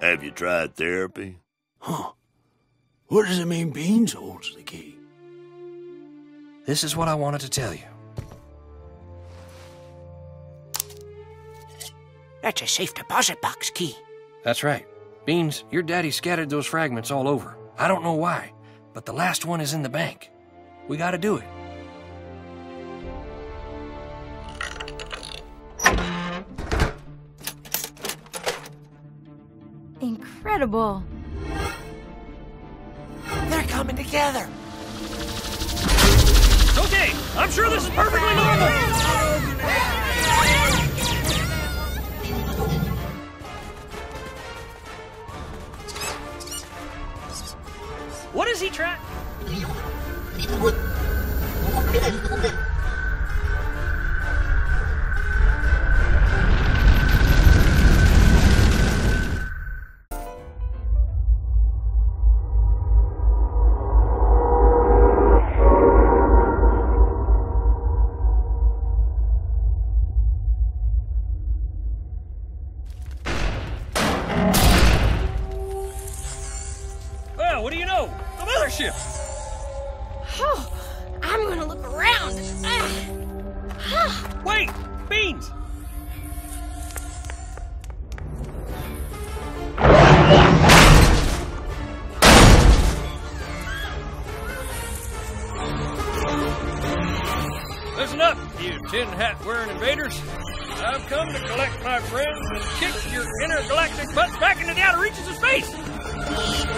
Have you tried therapy? Huh. What does it mean Beans holds the key? This is what I wanted to tell you. That's a safe deposit box key. That's right. Beans, your daddy scattered those fragments all over. I don't know why, but the last one is in the bank. We gotta do it. Incredible. They're coming together. Okay, I'm sure this is perfectly normal. What do you know? The mothership. Oh, I'm gonna look around. Ah. Wait, Beans. Listen up, you tin hat wearing invaders. I've come to collect my friends and kick your intergalactic butts back into the outer reaches of space. Unplugged?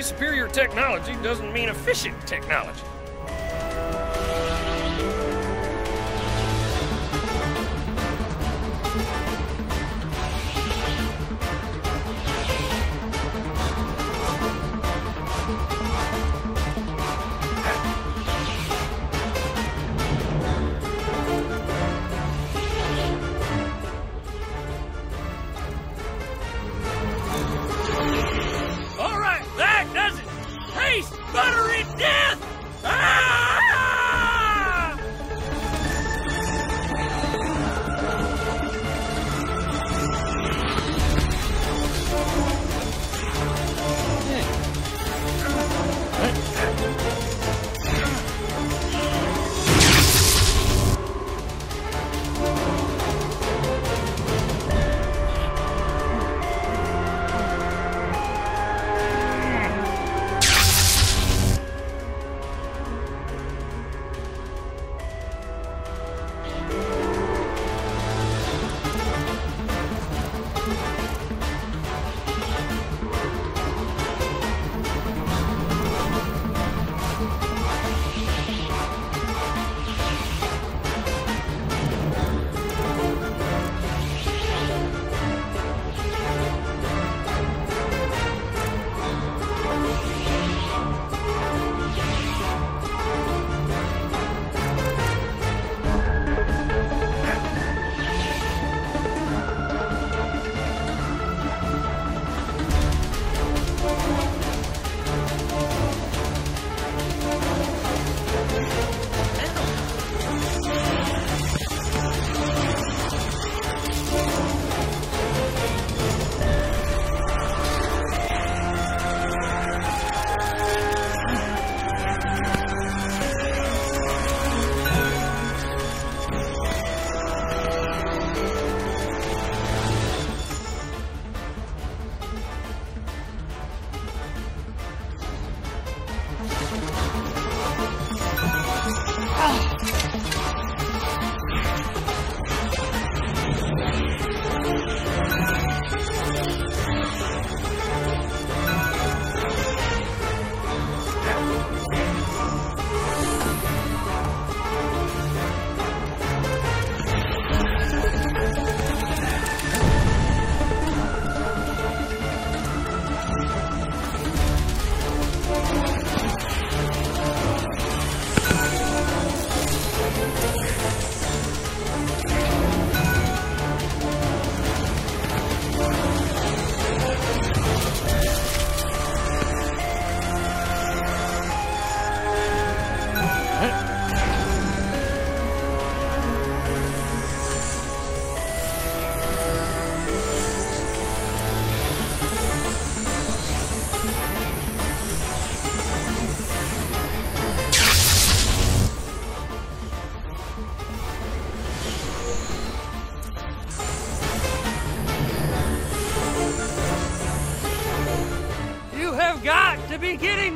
Superior technology doesn't mean efficient technology.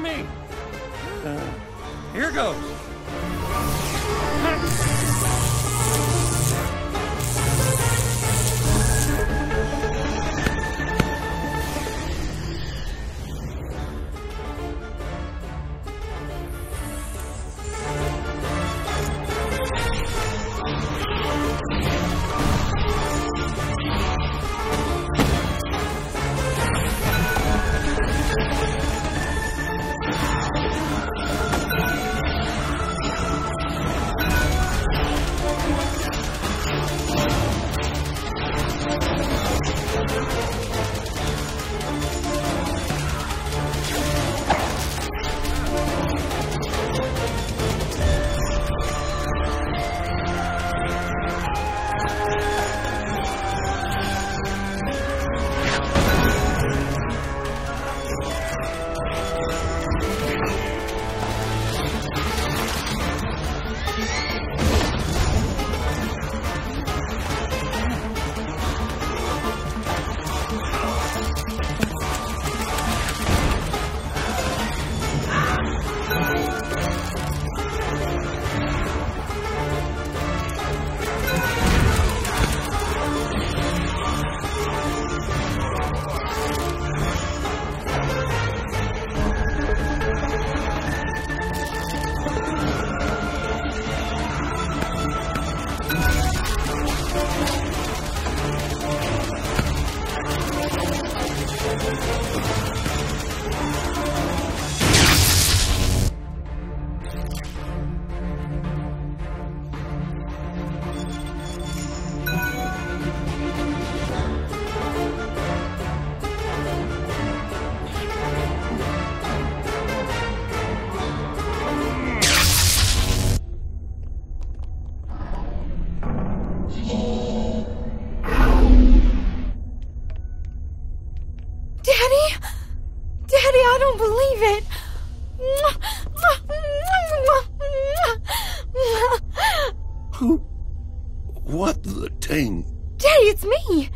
Me. Uh, here goes. Daddy, it's me.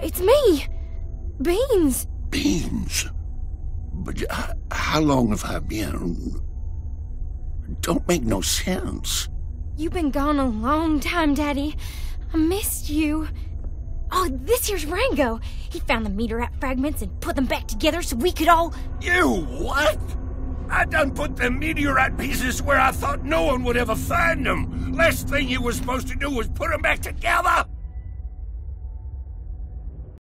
It's me. Beans. Beans? But how long have I been? Don't make no sense. You've been gone a long time, Daddy. I missed you. Oh, this here's Rango. He found the meteorite fragments and put them back together so we could all. You what? I done put them meteorite pieces where I thought no one would ever find them. Last thing you was supposed to do was put them back together.